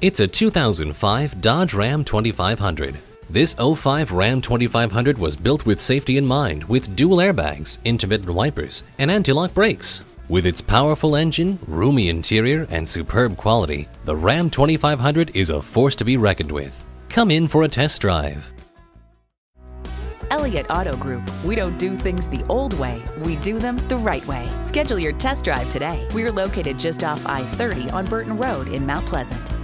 It's a 2005 Dodge Ram 2500. This 05 Ram 2500 was built with safety in mind with dual airbags, intermittent wipers, and anti-lock brakes. With its powerful engine, roomy interior, and superb quality, the Ram 2500 is a force to be reckoned with. Come in for a test drive. Elliott Auto Group. We don't do things the old way, we do them the right way. Schedule your test drive today. We're located just off I 30 on Burton Road in Mount Pleasant.